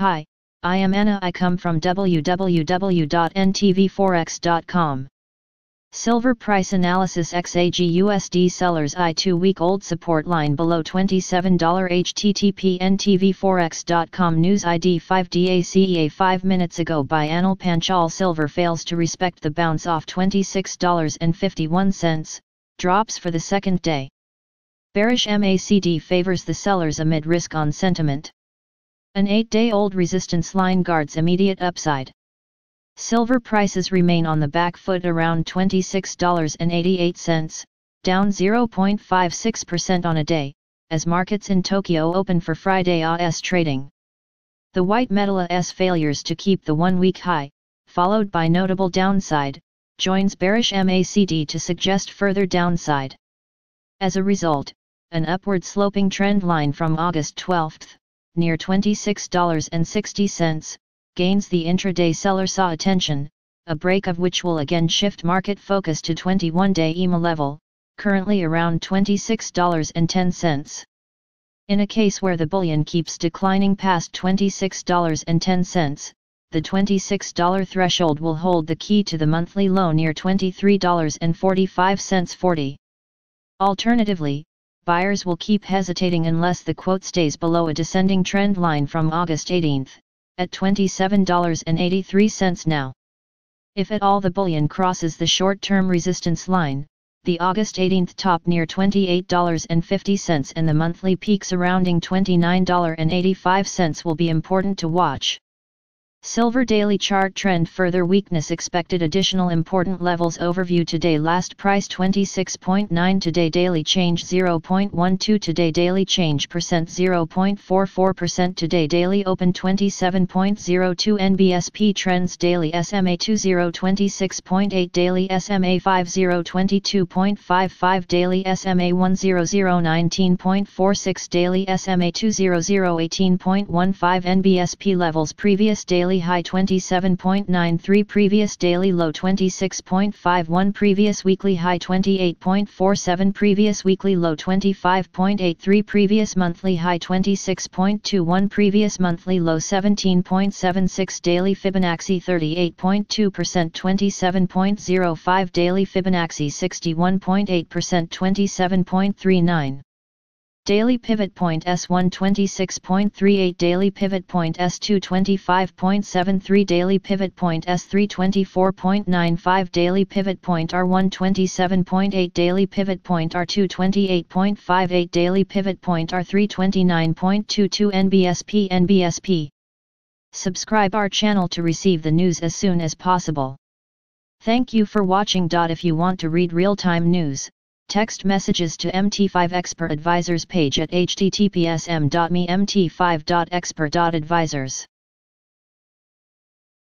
Hi, I am Anna. I come from www.ntvforex.com. Silver price analysis XAG USD sellers I 2 week old support line below $27 http ntvforex.com news ID 5 DACEA 5 minutes ago by Anil Panchal silver fails to respect the bounce off $26.51 drops for the second day bearish MACD favors the sellers amid risk on sentiment an 8 day old resistance line guards immediate upside Silver prices remain on the back foot around $26.88, down 0.56% on a day, as markets in Tokyo open for Friday AS trading. The white metal AS failures to keep the one-week high, followed by notable downside, joins bearish MACD to suggest further downside. As a result, an upward sloping trend line from August 12, near $26.60, gains the intraday seller saw attention, a break of which will again shift market focus to 21-day EMA level, currently around $26.10. In a case where the bullion keeps declining past $26.10, the $26 threshold will hold the key to the monthly low near $23.45 40. Alternatively, buyers will keep hesitating unless the quote stays below a descending trend line from August 18 at $27.83 now. If at all the bullion crosses the short-term resistance line, the August 18 top near $28.50 and the monthly peak surrounding $29.85 will be important to watch. Silver daily chart trend further weakness expected additional important levels overview today last price 26.9 today daily change 0.12 today daily change percent 0.44% today daily open 27.02 NBSP trends daily SMA 2026.8 daily SMA 5022.55 daily SMA 10019.46 daily SMA 20018.15 NBSP levels previous daily daily high 27.93 previous daily low 26.51 previous weekly high 28.47 previous weekly low 25.83 previous monthly high 26.21 previous monthly low 17.76 daily Fibonacci 38.2% 27.05 daily Fibonacci 61.8% 27.39 Daily pivot point S1 26.38 Daily pivot point S2 25.73 Daily pivot point S3 24.95 Daily pivot point R1 27.8 Daily pivot point R2 28.58 Daily pivot point R3 29.22 NBSP NBSP Subscribe our channel to receive the news as soon as possible. Thank you for watching. If you want to read real-time news, Text messages to MT5 Expert Advisors page at https m.me mt5.expert.advisors.